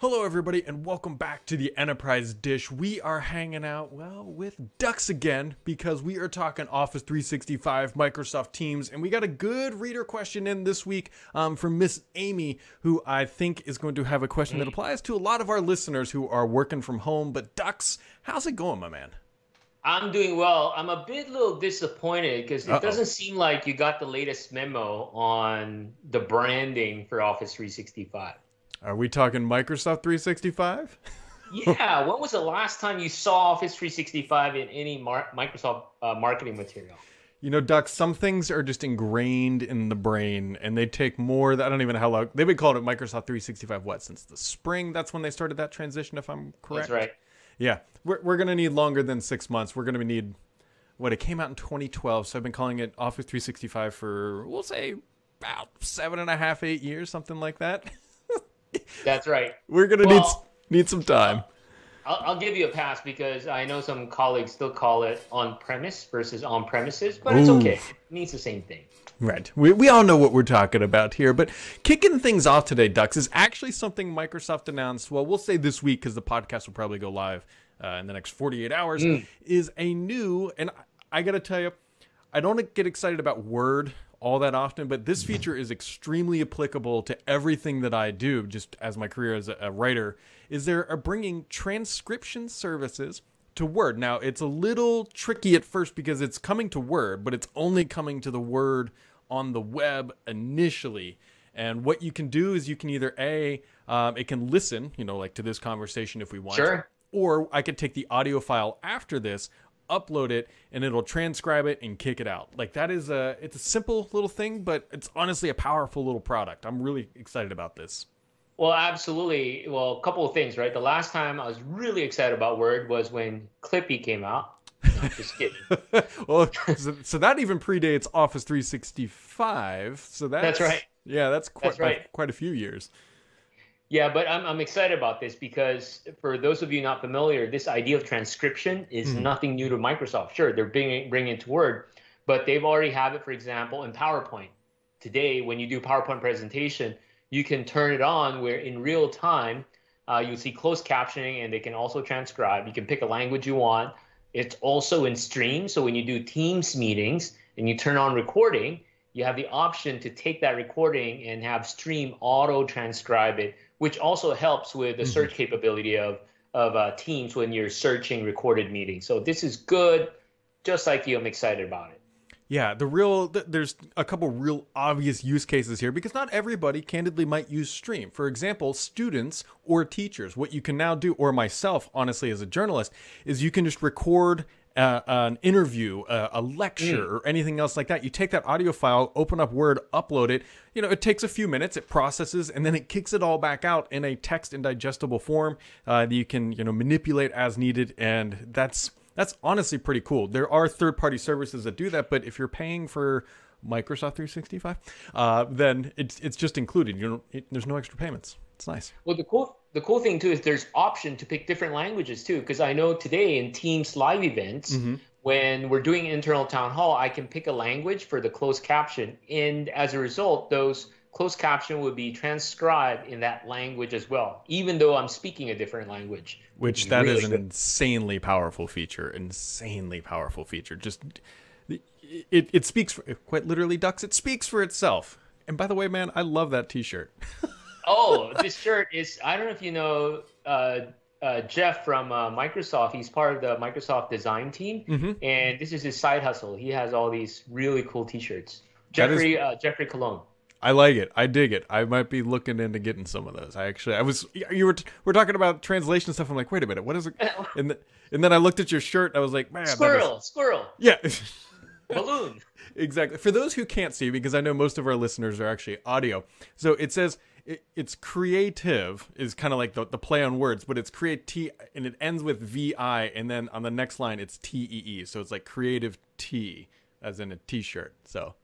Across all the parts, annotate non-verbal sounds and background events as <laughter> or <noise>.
Hello, everybody, and welcome back to the Enterprise Dish. We are hanging out, well, with Dux again because we are talking Office 365, Microsoft Teams, and we got a good reader question in this week um, from Miss Amy, who I think is going to have a question that applies to a lot of our listeners who are working from home. But, Dux, how's it going, my man? I'm doing well. I'm a bit little disappointed because it Uh-oh. doesn't seem like you got the latest memo on the branding for Office 365. Are we talking Microsoft 365? Yeah, <laughs> when was the last time you saw Office 365 in any mar- Microsoft uh, marketing material? You know, Duck, some things are just ingrained in the brain and they take more. I don't even know how long. They've been calling it Microsoft 365, what, since the spring? That's when they started that transition, if I'm correct. That's right. Yeah. We're, we're going to need longer than six months. We're going to need, what, it came out in 2012. So I've been calling it Office 365 for, we'll say, about seven and a half, eight years, something like that. <laughs> That's right. We're going to need, Well- need some time. I'll, I'll give you a pass because I know some colleagues still call it on premise versus on premises, but it's okay. It means the same thing. Right. We, we all know what we're talking about here, but kicking things off today, Dux, is actually something Microsoft announced. Well, we'll say this week because the podcast will probably go live uh, in the next 48 hours. Is a new, and I, I got to tell you, I don't get excited about Word all that often, but this feature is extremely applicable to everything that I do, just as my career as a, writer. Is they're bringing transcription services to Word. Now, it's a little tricky at first because it's coming to Word, but it's only coming to the Word on the web initially. And what you can do is you can either A, um, it can listen, you know, like to this conversation if we want. Sure. Or I could take the audio file after this, upload it, and it'll transcribe it and kick it out. Like that is a, it's a simple little thing, but it's honestly a powerful little product. I'm really excited about this. Well, absolutely. Well, a couple of things, right? The last time I was really excited about Word was when Clippy came out. No, just kidding. <laughs> well, so, so that even predates Office 365. So that's, That's right. Yeah, that's quite That's right. quite a few years. Yeah, but I'm, I'm excited about this because for those of you not familiar, this idea of transcription is Mhm. nothing new to Microsoft. Sure, they're bringing, bringing it to Word, but they've already have it, for example, in PowerPoint. Today, when you do PowerPoint presentation, you can turn it on where in real time uh, you'll see closed captioning and they can also transcribe. You can pick a language you want. It's also in stream. So when you do Teams meetings and you turn on recording, you have the option to take that recording and have stream auto transcribe it, which also helps with the Mhm. search capability of of uh, Teams when you're searching recorded meetings. So this is good. Just like you, I'm excited about it. Yeah, the real th- there's a couple real obvious use cases here because not everybody candidly might use Stream. For example, students or teachers, what you can now do or myself honestly as a journalist is you can just record uh, an interview, uh, a lecture, or anything else like that. You take that audio file, open up Word, upload it. You know, it takes a few minutes, it processes, and then it kicks it all back out in a text and digestible form uh, that you can you know manipulate as needed, and that's that's honestly pretty cool. There are third party services that do that, but if you're paying for Microsoft 365, uh, then it's it's just included. You don't, it, there's no extra payments. It's nice. Well, the cool the cool thing too is there's option to pick different languages too. Because I know today in Teams live events, mm-hmm. when we're doing internal town hall, I can pick a language for the closed caption, and as a result, those closed caption would be transcribed in that language as well, even though I'm speaking a different language. Which is that is really an good. insanely powerful feature. Insanely powerful feature. Just it it speaks for, quite literally, Dux. It speaks for itself. And by the way, man, I love that T-shirt. <laughs> oh, this shirt is I don't know if you know uh, uh, Jeff from uh, Microsoft. He's part of the Microsoft design team, Mhm. and this is his side hustle. He has all these really cool T-shirts. That is- Jeffrey uh, Jeffrey Cologne. I like it. I dig it. I might be looking into getting some of those. I actually, I was, you were, we're talking about translation stuff. I'm like, wait a minute, what is it? <laughs> And the, and then I looked at your shirt. And I was like, man, Squirrel, squirrel, yeah, <laughs> balloon. exactly. For those who can't see, because I know most of our listeners are actually audio, so it says it, it's creative is kind of like the, the play on words, but it's create T and it ends with V I, and then on the next line it's T E E. So it's like creative T, as in a T-shirt. So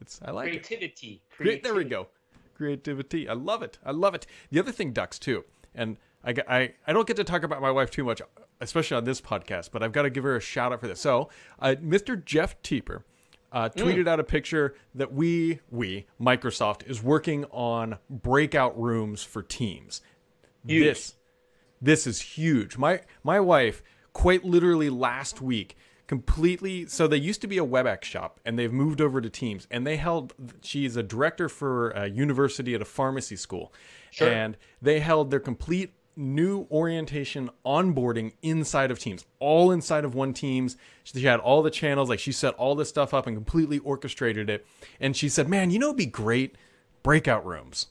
it's I like it. Creativity. There we go. Creativity. I love it. I love it. The other thing, Dux, too, and I, I, I don't get to talk about my wife too much, especially on this podcast, but I've got to give her a shout out for this. So, uh, Mr. Jeff Teeper uh, tweeted out a picture that we, we, Microsoft, is working on breakout rooms for teams. Huge. this this is huge. My my wife quite literally last week completely so they used to be a webex shop and they've moved over to teams and they held she's a director for a university at a pharmacy school Sure. and they held their complete new orientation onboarding inside of teams all inside of one teams she had all the channels like she set all this stuff up and completely orchestrated it and she said man you know it'd be great breakout rooms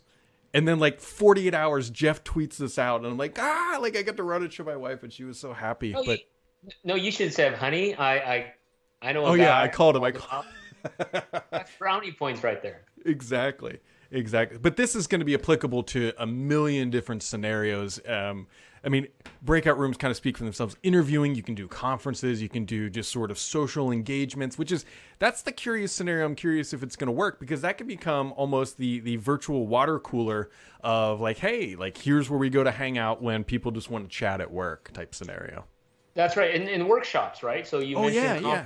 and then like 48 hours jeff tweets this out and i'm like ah like i got to run it to my wife and she was so happy No, but you, no, you should say, honey, I, I, I know. Oh, yeah, I called him. I called. That's brownie points right there. <laughs> exactly exactly but this is going to be applicable to a million different scenarios um, i mean breakout rooms kind of speak for themselves interviewing you can do conferences you can do just sort of social engagements which is that's the curious scenario i'm curious if it's going to work because that could become almost the the virtual water cooler of like hey like here's where we go to hang out when people just want to chat at work type scenario That's right. In, in workshops, right? So you Oh, mentioned yeah, yeah.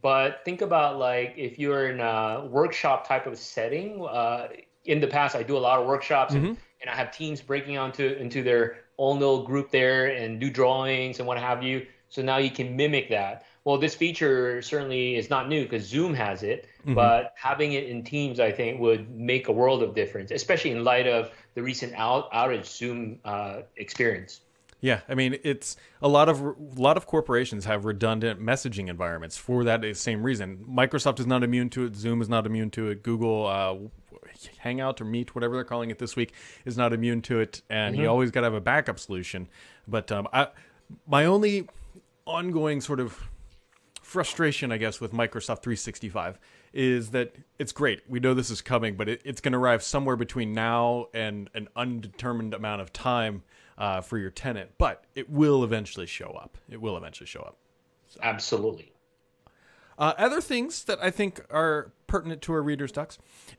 But think about like if you're in a workshop type of setting. Uh, in the past, I do a lot of workshops, Mm-hmm. and, and I have teams breaking out into into their own little group there and do drawings and what have you. So now you can mimic that. Well, this feature certainly is not new because Zoom has it, Mm-hmm. but having it in Teams, I think, would make a world of difference, especially in light of the recent out, outage Zoom uh, experience. Yeah, I mean it's a lot of a lot of corporations have redundant messaging environments for that same reason. Microsoft is not immune to it. Zoom is not immune to it. Google uh, Hangout or Meet, whatever they're calling it this week, is not immune to it. And you always got to have a backup solution. But um, I, my only ongoing sort of frustration, I guess, with Microsoft 365 is that it's great. We know this is coming, but it, it's going to arrive somewhere between now and an undetermined amount of time uh, for your tenant. But it will eventually show up. It will eventually show up. Absolutely. Uh, other things that I think are pertinent to our readers' Dux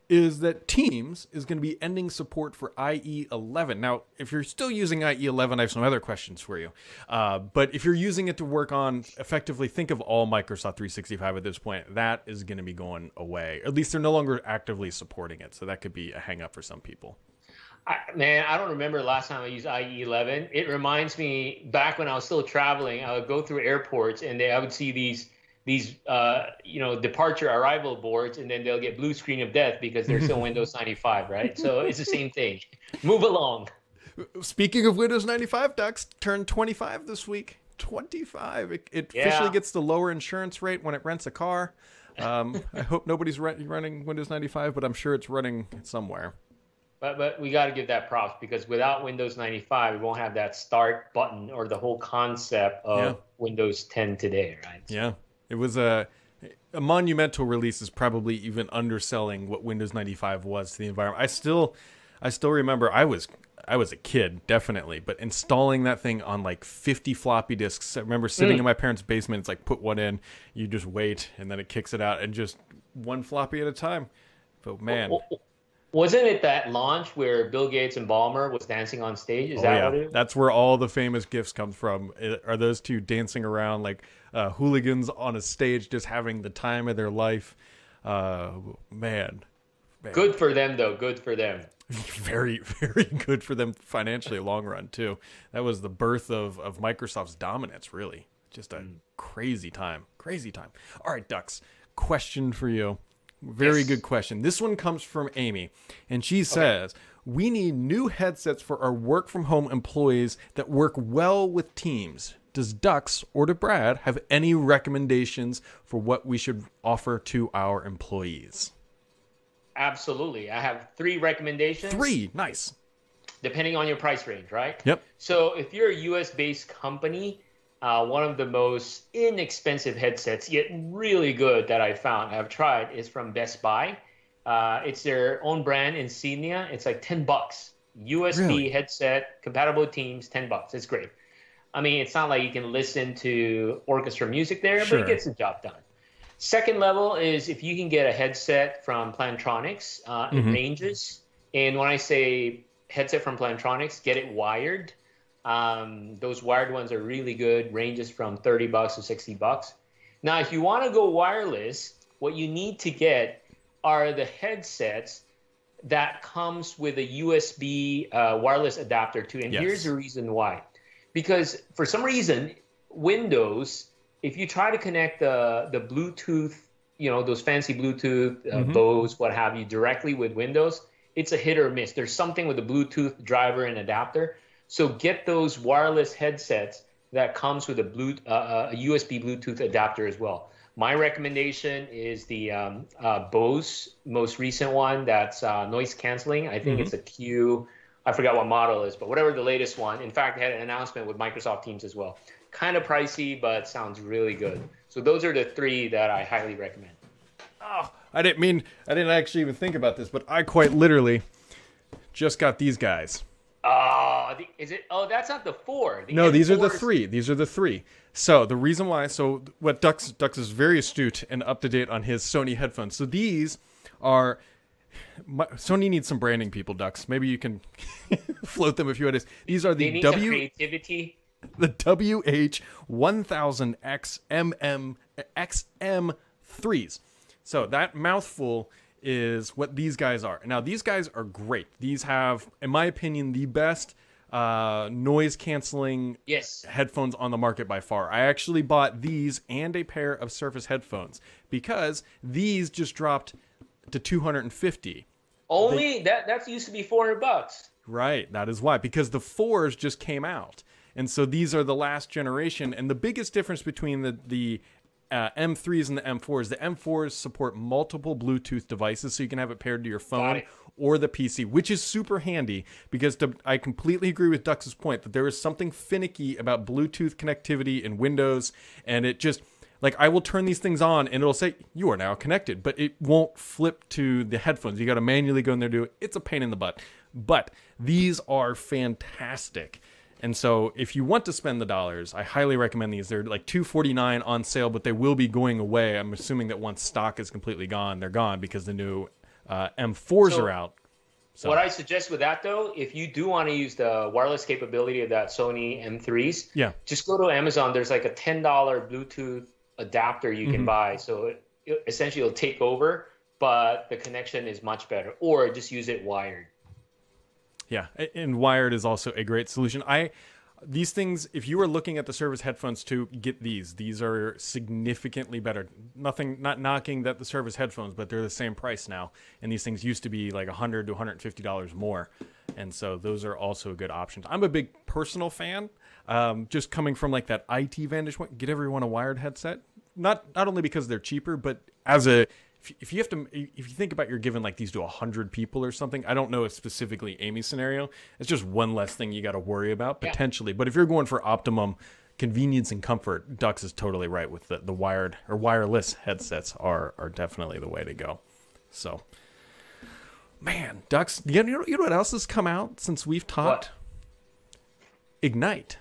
is that Teams is going to be ending support for IE11. Now, if you're still using IE11, I have some other questions for you. Uh, but if you're using it to work on effectively, think of all Microsoft 365 at this point, that is going to be going away. At least they're no longer actively supporting it. So that could be a hang up for some people. I, man, I don't remember the last time I used IE11. It reminds me back when I was still traveling, I would go through airports and they, I would see these these uh, you know departure arrival boards, and then they'll get blue screen of death because they're still <laughs> Windows 95, right? So it's the same thing. Move along. Speaking of Windows 95, Dux turned 25 this week. 25. It, it Yeah. officially gets the lower insurance rate when it rents a car. Um, <laughs> I hope nobody's rent, running Windows 95, but I'm sure it's running somewhere. But but we got to give that props because without Windows 95, we won't have that start button or the whole concept of Yeah. Windows 10 today, right? Yeah, it was a a monumental release. Is probably even underselling what Windows 95 was to the environment. I still, I still remember I was I was a kid, definitely, but installing that thing on like 50 floppy disks. I remember sitting mm. in my parents' basement. It's like put one in, you just wait, and then it kicks it out, and just one floppy at a time. But man, W- Wasn't it that launch where Bill Gates and Ballmer was dancing on stage? Is Oh, that yeah. what it is? That's where all the famous gifs come from. Are those two dancing around like uh, hooligans on a stage, just having the time of their life? Uh, man, Good for them, though. Good for them. <laughs> very, very good for them financially long run too. That was the birth of of Microsoft's dominance. Really, just a Mm. crazy time. Crazy time. All right, Dux. Question for you. Very Yes. good question. This one comes from Amy, and she says, "We need new headsets for our work from home employees that work well with Teams." Does Dux or to Brad have any recommendations for what we should offer to our employees? Absolutely. I have three recommendations. Three, nice. depending on your price range, right? Yep. So if you're a US based company, uh, one of the most inexpensive headsets, yet really good that I found, I've tried, is from Best Buy. Uh, it's their own brand, Insignia. It's like 10 bucks. USB Really? headset, compatible with Teams, 10 bucks. It's great. I mean, it's not like you can listen to orchestra music there, Sure. but it gets the job done. Second level is if you can get a headset from Plantronics, uh, it ranges. And when I say headset from Plantronics, get it wired. Um, those wired ones are really good, ranges from 30 bucks to 60 bucks. Now, if you want to go wireless, what you need to get are the headsets that comes with a USB uh, wireless adapter too. And Yes. here's the reason why. Because for some reason, Windows, if you try to connect the the Bluetooth, you know, those fancy Bluetooth, uh, Mhm. Bose, what have you, directly with Windows, it's a hit or miss. There's something with the Bluetooth driver and adapter. So get those wireless headsets that comes with a blue uh, uh, a USB Bluetooth adapter as well. My recommendation is the um, uh, Bose most recent one that's uh, noise canceling. I think Mhm. it's a Q. I forgot what model it is, but whatever the latest one. In fact, they had an announcement with Microsoft Teams as well. Kind of pricey, but sounds really good. So those are the three that I highly recommend. Oh, I didn't mean, I didn't actually even think about this, but I quite literally just got these guys. Oh, the, is it? Oh, that's not the four. The No, these are the three. These are the three. So the reason why, so what Dux Dux is very astute and up to date on his Sony headphones. So these are my, Sony needs some branding people, Dux. Maybe you can <laughs> float them if you want. These are the W creativity. the WH 1000 XMM XM threes. So that mouthful is what these guys are. Now these guys are great. These have, in my opinion, the best uh, noise canceling Yes. headphones on the market by far. I actually bought these and a pair of Surface headphones because these just dropped to 250. Only that that used to be 400 bucks. Right, that is why because the fours just came out, and so these are the last generation. And the biggest difference between the the uh, M3s and the M4s, the M4s support multiple Bluetooth devices, so you can have it paired to your phone or the PC, which is super handy because to, I completely agree with Dux's point that there is something finicky about Bluetooth connectivity in Windows, and it just like I will turn these things on and it'll say you are now connected, but it won't flip to the headphones. You got to manually go in there and do it. It's a pain in the butt. But these are fantastic. And so if you want to spend the dollars, I highly recommend these. They're like 249 on sale, but they will be going away. I'm assuming that once stock is completely gone, they're gone because the new uh, M4s So- are out. So What I suggest with that though, if you do want to use the wireless capability of that Sony M3s, yeah, just go to Amazon. There's like a ten dollar Bluetooth adapter you can Mhm. buy. So it, it, essentially, it'll take over, but the connection is much better. Or just use it wired. Yeah, and wired is also a great solution. I these things, if you are looking at the Surface headphones to get these, these are significantly better. Nothing, not knocking that the Surface headphones, but they're the same price now. And these things used to be like 100 to 150 dollars more, and so those are also good options. I'm a big personal fan, um, just coming from like that IT vantage point. Get everyone a wired headset, not not only because they're cheaper, but as a if, if you have to if you think about you're giving like these to 100 people or something i don't know if specifically amy's scenario. It's just one less thing you got to worry about Yeah. potentially. But if you're going for optimum convenience and comfort dux is totally right with the, the wired or wireless headsets are are definitely the way to go. So man dux you know, you know what else has come out since we've talked? Ignite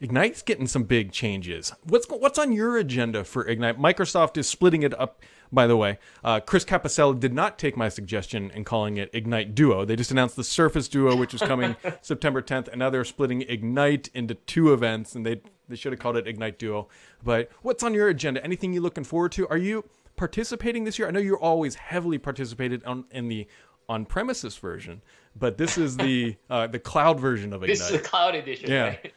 Ignite's getting some big changes. What's what's on your agenda for Ignite? Microsoft is splitting it up. By the way, uh, Chris Capossela did not take my suggestion in calling it Ignite Duo. They just announced the Surface Duo, which is coming <laughs> September 10th, and now they're splitting Ignite into two events, and they they should have called it Ignite Duo. But what's on your agenda? Anything you looking forward to? Are you participating this year? I know you're always heavily participated on in the on-premises version, but this is the <laughs> uh, the cloud version of Ignite. This is the cloud edition, Yeah. right?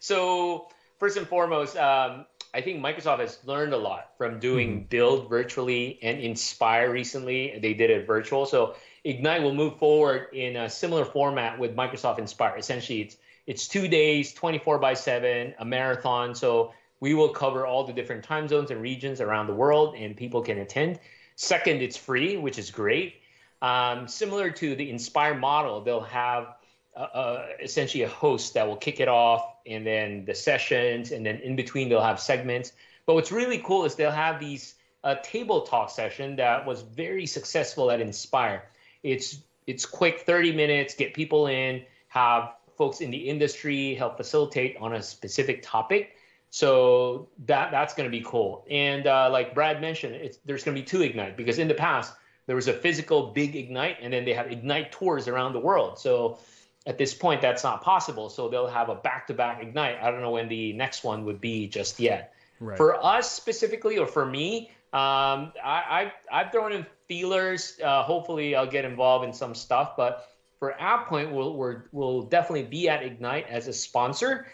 So first and foremost, um, I think Microsoft has learned a lot from doing build virtually and inspire recently. They did it virtual. So Ignite will move forward in a similar format with Microsoft Inspire. Essentially, it's it's two days, 24 by 7, a marathon. So we will cover all the different time zones and regions around the world, and people can attend. Second, it's free, which is great. Um, similar to the Inspire model, they'll have uh, uh, essentially a host that will kick it off, and then the sessions, and then in between they'll have segments. But what's really cool is they'll have these uh, table talk session that was very successful at Inspire. It's it's quick, 30 minutes, get people in, have folks in the industry help facilitate on a specific topic. So that that's going to be cool. And uh, like Brad mentioned, it's, there's going to be two Ignite because in the past there was a physical big Ignite, and then they have Ignite tours around the world. So at this point, that's not possible. So they'll have a back-to-back Ignite. I don't know when the next one would be just yet. Right. For us specifically, or for me, Um, I, I I've thrown in feelers. Uh, hopefully, I'll get involved in some stuff. But for AvePoint, we'll we're, we'll definitely be at Ignite as a sponsor.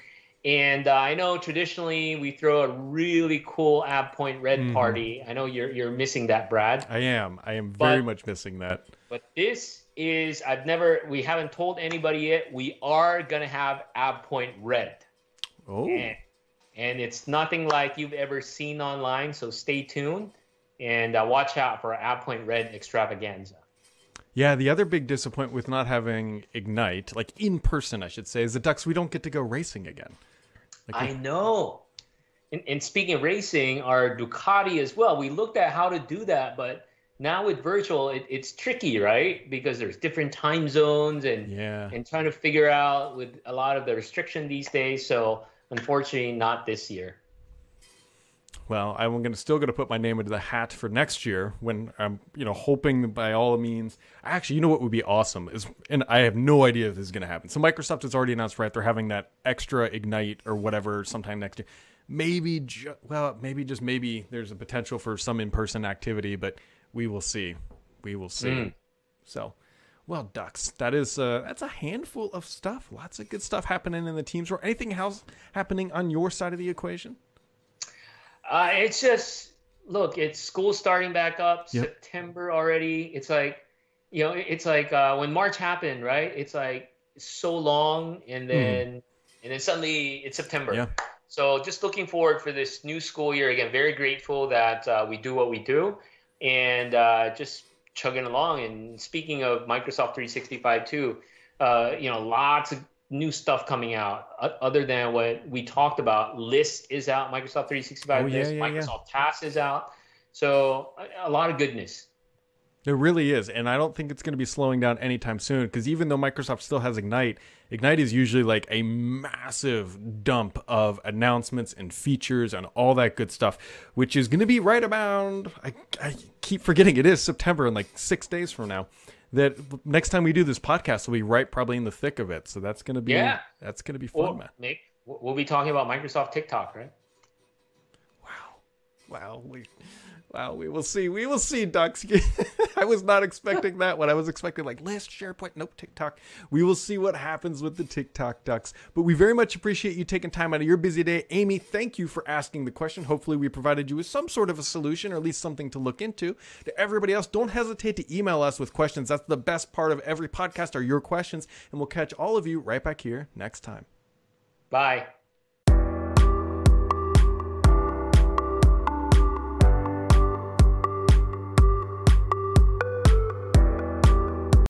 And uh, I know traditionally we throw a really cool AvePoint Red mm. party. I know you're you're missing that, Brad. I am. I am very but, much missing that. But this is I've never we haven't told anybody yet. We are gonna have AvePoint Red. Oh. And, and it's nothing like you've ever seen online. So stay tuned and uh, watch out for AvePoint Red extravaganza. Yeah, the other big disappointment with not having Ignite, like in person, I should say, is the Dux. We don't get to go racing again. Like I know. And, and speaking of racing, our Ducati as well. We looked at how to do that, but now with virtual, it, it's tricky, right? Because there's different time zones and yeah, and trying to figure out with a lot of the restriction these days. So Unfortunately, not this year. Well, I'm going to still going to put my name into the hat for next year when I'm, you know, hoping by all means. Actually, you know what would be awesome is, and I have no idea if this is going to happen. So Microsoft has already announced, right? They're having that extra Ignite or whatever sometime next year. Maybe, ju- well, maybe just maybe there's a potential for some in-person activity, but we will see. We will see. Mm. So well, Dux, that is uh, that's a handful of stuff. Lots of good stuff happening in the teams. Or anything else happening on your side of the equation? Uh, it's just look, it's school starting back up. Yep. September already. It's like you know, it's like uh, when March happened, right? It's like so long, and hmm. then mm. and then suddenly it's September. Yeah. So just looking forward for this new school year again. Very grateful that uh, we do what we do, and uh, just chugging along. And speaking of Microsoft 365 too, uh, you know, lots of new stuff coming out other than what we talked about. List is out, Microsoft 365 oh, yeah, List, yeah, Microsoft yeah. Task is out. So a, a lot of goodness. It really is. And I don't think it's going to be slowing down anytime soon because even though Microsoft still has Ignite, Ignite is usually like a massive dump of announcements and features and all that good stuff, which is going to be right around, I, I keep forgetting it is September in like six days from now. That next time we do this podcast, we'll be right probably in the thick of it. So that's going to be, yeah. that's going to be fun, well, man. Nick, we'll be talking about Microsoft TikTok, right? Wow. Wow. We, Wow, we will see. We will see, Dux. <laughs> <laughs> I was not expecting that one. I was expecting like list, SharePoint, nope, TikTok. We will see what happens with the TikTok Dux. But we very much appreciate you taking time out of your busy day. Amy, thank you for asking the question. Hopefully, we provided you with some sort of a solution or at least something to look into. To everybody else, don't hesitate to email us with questions. That's the best part of every podcast are your questions. And we'll catch all of you right back here next time. Bye.